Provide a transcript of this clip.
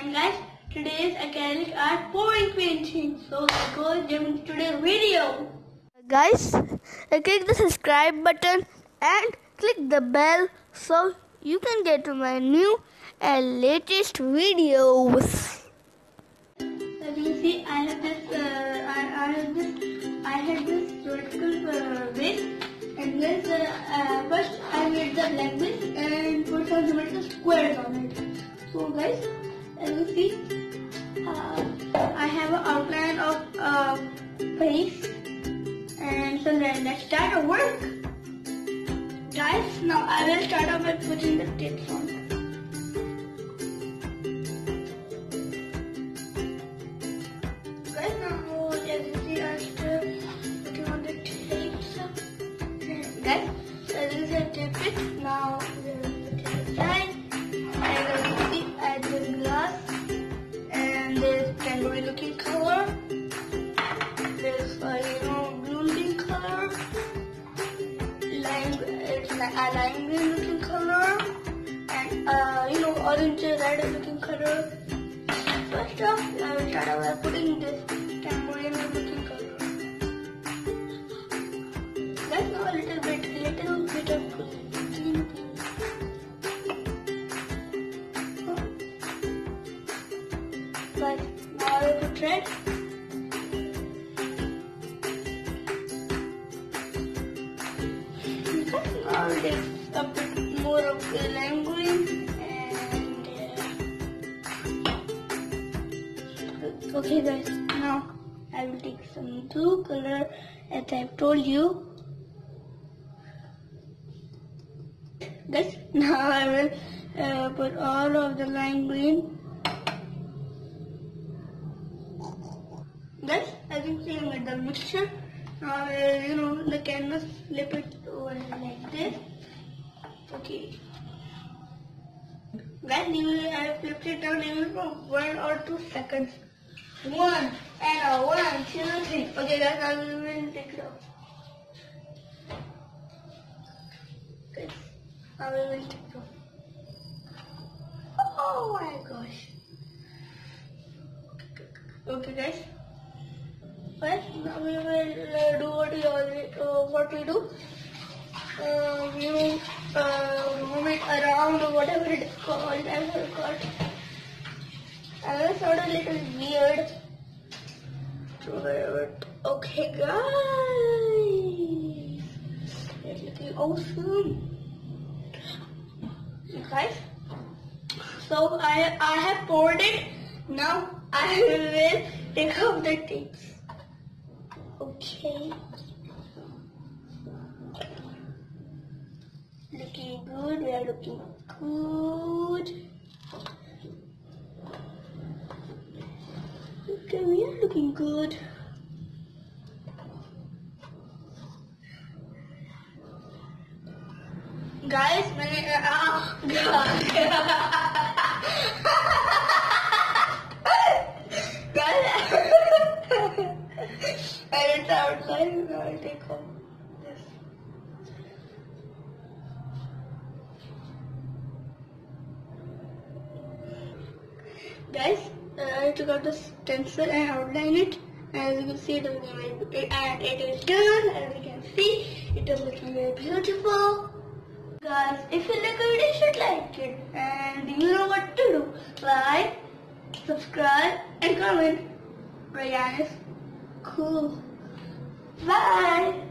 And guys, today's acrylic art pouring painting. So let's go into today's video. Guys, uh, click the subscribe button and click the bell so you can get my new and latest videos. As you see, I have this, uh, I, I have this, I had this vertical uh, base. And then uh, uh, first I made the black base and put some vertical squares on it. So guys, as you see, uh, I have an outline of uh, face. And so then let's start our work. Guys, now I will start off by putting the tips on. Like a lime green looking color. And uh, you know orange red looking color. First off, I will start by putting this tambourine looking color. Let's go a little bit, little bit of green. But now I put red. And. Uh, Okay guys, now I will take some blue color as I've told you. Guys, now I will uh, put all of the lime green. Guys, as you can see made the mixture. I you know, the canvas flip it like this. Okay. Then you will, I flipped it down even for one or two seconds. One and a one, two, three. Okay, guys, I will take it off. Guys, I will take it off. Oh my gosh. Okay, guys. Well, now we will uh, do what we always, uh, what we do. Uh, uh, move it around or whatever it is called. I forgot. I sound a little weird. Okay, guys, it's looking awesome. Guys, so I I have poured it. Now I will take off the tapes. Okay. Looking good. We are looking good. Okay, we are looking good. Guys, मैंने uh, ah, Guys, I went outside and I'll take home. Guys, uh, I took out the stencil and outline it. As you can see, it is and it is done. As you can see, it is looking very beautiful. Guys, if you like it, you should like it. And you know what to do. Like, subscribe, and comment. Ryan cool. Bye.